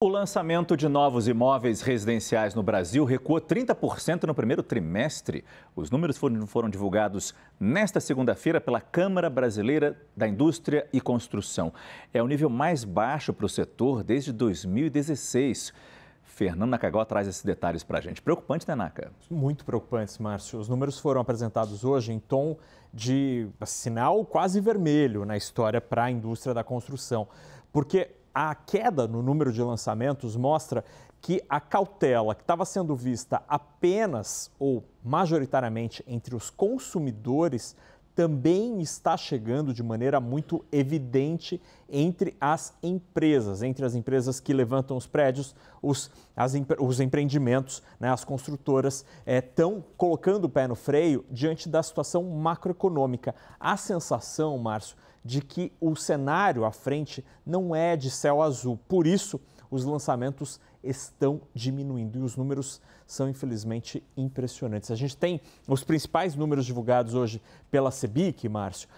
O lançamento de novos imóveis residenciais no Brasil recuou 30% no primeiro trimestre. Os números foram, divulgados nesta segunda-feira pela Câmara Brasileira da Indústria e Construção. É o nível mais baixo para o setor desde 2016. Fernando Nakagó traz esses detalhes para a gente. Preocupante, né, Naka? Muito preocupantes, Márcio. Os números foram apresentados hoje em tom de sinal quase vermelho na história para a indústria da construção. Porque a queda no número de lançamentos mostra que a cautela que estava sendo vista apenas ou majoritariamente entre os consumidores também está chegando de maneira muito evidente entre as empresas, entre as empresas que levantam os prédios, os, as, os empreendimentos, né, as construtoras estão é, colocando o pé no freio diante da situação macroeconômica. A sensação, Márcio, de que o cenário à frente não é de céu azul. Por isso, os lançamentos estão diminuindo e os números são infelizmente impressionantes. A gente tem os principais números divulgados hoje pela Cebic, Márcio.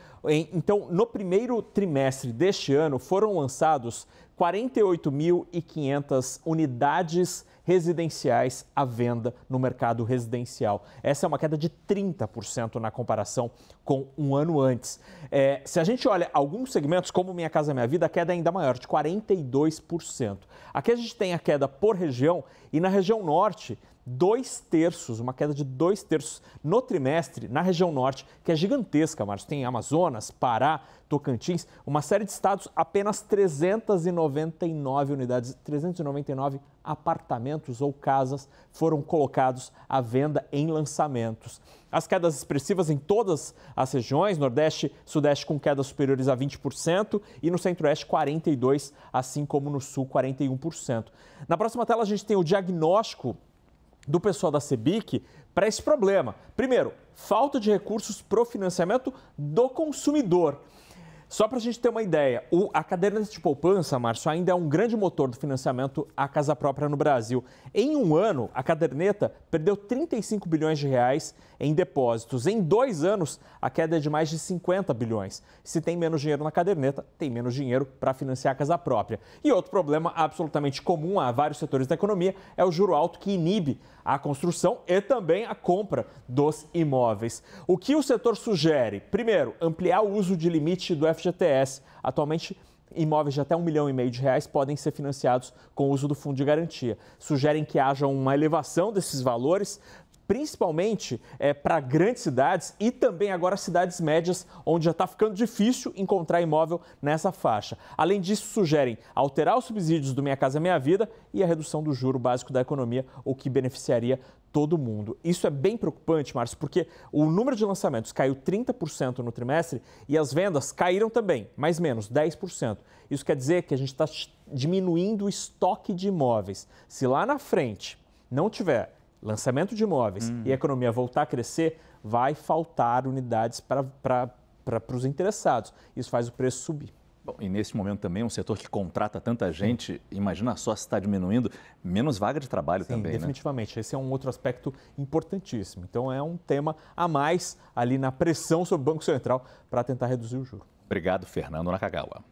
Então, no primeiro trimestre deste ano, foram lançados 48.500 unidades residenciais à venda no mercado residencial. Essa é uma queda de 30% na comparação com um ano antes. É, se a gente olha alguns segmentos, como Minha Casa Minha Vida, a queda é ainda maior, de 42%. Aqui a gente tem a queda por região e na região norte dois terços, uma queda de dois terços no trimestre na região norte, que é gigantesca, Marcos. Tem Amazonas, Pará, Tocantins, uma série de estados, apenas 399 unidades, 399 apartamentos ou casas foram colocados à venda em lançamentos. As quedas expressivas em todas as regiões, Nordeste, Sudeste com quedas superiores a 20% e no Centro-Oeste 42%, assim como no Sul 41%. Na próxima tela a gente tem o diagnóstico do pessoal da CEBIC para esse problema. Primeiro, falta de recursos para o financiamento do consumidor. Só para a gente ter uma ideia, o, a caderneta de poupança, Márcio, ainda é um grande motor do financiamento à casa própria no Brasil. Em um ano, a caderneta perdeu 35 bilhões de reais em depósitos. Em dois anos, a queda é de mais de 50 bilhões. Se tem menos dinheiro na caderneta, tem menos dinheiro para financiar a casa própria. E outro problema absolutamente comum a vários setores da economia é o juro alto que inibe a construção e também a compra dos imóveis. O que o setor sugere? Primeiro, ampliar o uso de limite do FGTS. Atualmente, imóveis de até um milhão e meio de reais podem ser financiados com o uso do fundo de garantia. Sugerem que haja uma elevação desses valores principalmente é, para grandes cidades e também agora cidades médias, onde já está ficando difícil encontrar imóvel nessa faixa. Além disso, sugerem alterar os subsídios do Minha Casa Minha Vida e a redução do juro básico da economia, o que beneficiaria todo mundo. Isso é bem preocupante, Márcio, porque o número de lançamentos caiu 30% no trimestre e as vendas caíram também, mais menos, 10%. Isso quer dizer que a gente está diminuindo o estoque de imóveis. Se lá na frente não tiver lançamento de imóveis uhum. e a economia voltar a crescer, vai faltar unidades para os interessados. Isso faz o preço subir. Bom, e nesse momento também, um setor que contrata tanta gente, Sim. imagina só se está diminuindo, menos vaga de trabalho Sim, também, né? definitivamente. Né? Esse é um outro aspecto importantíssimo. Então, é um tema a mais ali na pressão sobre o Banco Central para tentar reduzir o juro. Obrigado, Fernando Nakagawa.